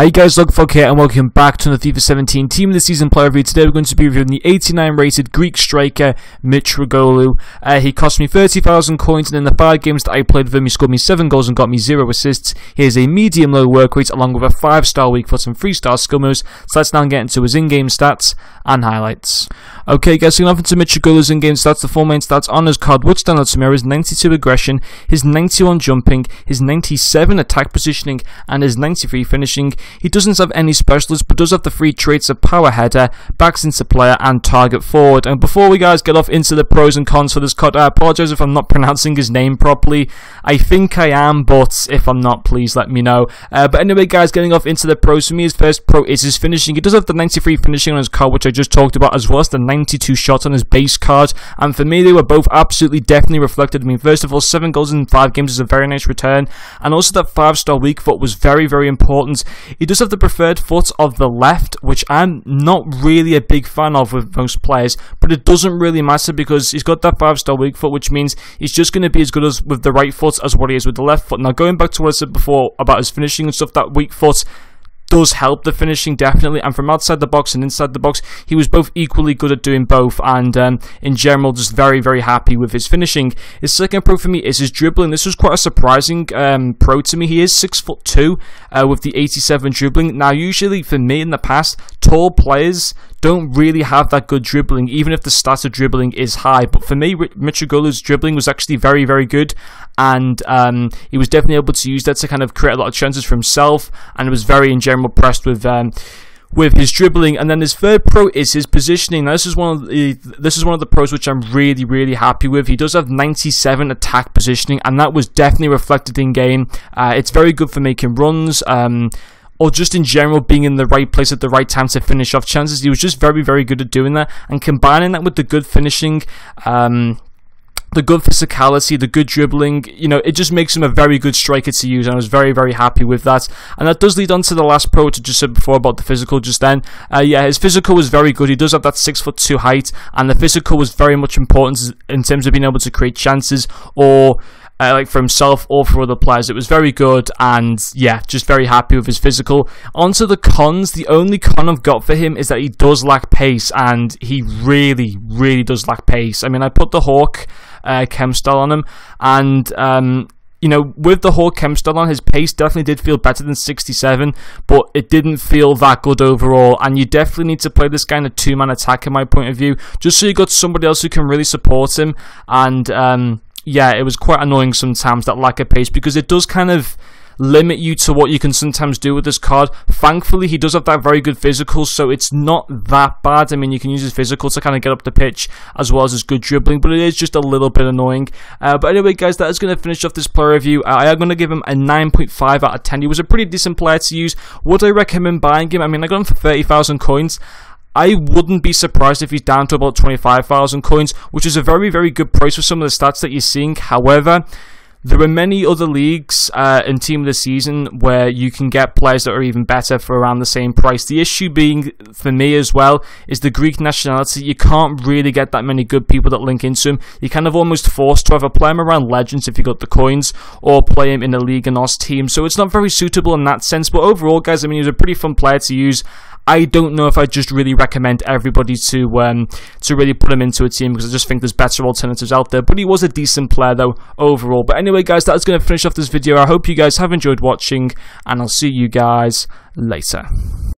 Hi guys, Logfog here and welcome back to another FIFA 17 Team of the Season player review. Today we're going to be reviewing the 89 rated Greek striker Mitroglou. Uh, he cost me 30,000 coins and in the 5 games that I played with him he scored me 7 goals and got me 0 assists. He has a medium low work rate along with a 5 star weak foot and 3 star skill moves. So let's now get into his in-game stats and highlights. Okay guys, so off into Mitroglou's in-game stats, the 4 main stats on his card which stand out to me his 92 aggression, his 91 jumping, his 97 attack positioning and his 93 finishing. He doesn't have any specialists, but does have the three traits of power header, backs into player, and target forward. And before we guys get off into the pros and cons for this cut, I apologize if I'm not pronouncing his name properly. I think I am, but if I'm not, please let me know. Uh, but anyway, guys, getting off into the pros, for me, his first pro is his finishing. He does have the 93 finishing on his card, which I just talked about, as well as the 92 shots on his base card. And for me, they were both absolutely definitely reflected. I mean, first of all, seven goals in five games is a very nice return, and also that five star weak foot was very, very important. He does have the preferred foot of the left, which I'm not really a big fan of with most players, but it doesn't really matter because he's got that five star weak foot, which means he's just going to be as good as with the right foot as what he is with the left foot. Now, going back to what I said before about his finishing and stuff, that weak foot does help the finishing definitely. And from outside the box and inside the box he was both equally good at doing both. And um, in general just very very happy with his finishing. His second pro for me is his dribbling. This was quite a surprising um, pro to me. He is six foot two uh, with the 87 dribbling. Now usually for me in the past tall players don't really have that good dribbling, even if the stats of dribbling is high. But for me, Mitroglou's dribbling was actually very, very good, and um, he was definitely able to use that to kind of create a lot of chances for himself, and it was very, in general, pressed with. Um, with his dribbling, and then his third pro is his positioning. Now, this is one of the this is one of the pros which I'm really really happy with. He does have 97 attack positioning, and that was definitely reflected in game. Uh, it's very good for making runs. Um, or just in general being in the right place at the right time to finish off chances. He was just very, very good at doing that. And combining that with the good finishing, um, the good physicality, the good dribbling, you know, it just makes him a very good striker to use, and I was very, very happy with that. And that does lead on to the last pro, which I just said before about the physical just then. Uh, yeah, his physical was very good. He does have that six foot two height, and the physical was very much important in terms of being able to create chances or uh, like for himself or for other players. It was very good, and yeah, just very happy with his physical. Onto the cons, the only con I've got for him is that he does lack pace, and he really, really does lack pace. I mean, I put the Hawk uh, chem style on him, and um, you know, with the whole chem style on, his pace definitely did feel better than 67, but it didn't feel that good overall. And you definitely need to play this guy in a two man attack, in my point of view, just so you got somebody else who can really support him. And um, yeah, it was quite annoying sometimes that lack of pace because it does kind of limit you to what you can sometimes do with this card. Thankfully, he does have that very good physical, so it's not that bad. I mean, you can use his physical to kind of get up the pitch as well as his good dribbling, but it is just a little bit annoying. Uh, but anyway, guys, that is going to finish off this player review. Uh, I am going to give him a 9.5 out of 10. He was a pretty decent player to use. Would I recommend buying him? I mean, I got him for 30,000 coins. I wouldn't be surprised if he's down to about 25,000 coins, which is a very, very good price for some of the stats that you're seeing. However, there are many other leagues uh, in Team of the Season where you can get players that are even better for around the same price. The issue being, for me as well, is the Greek nationality. You can't really get that many good people that link into him. You're kind of almost forced to either play him around Legends if you got the coins, or play him in a Liga NOS team. So it's not very suitable in that sense. But overall, guys, I mean, he's a pretty fun player to use. I don't know if I just really recommend everybody to um, to really put him into a team because I just think there's better alternatives out there. But he was a decent player though overall. But anyway, guys, that is going to finish off this video. I hope you guys have enjoyed watching, and I'll see you guys later.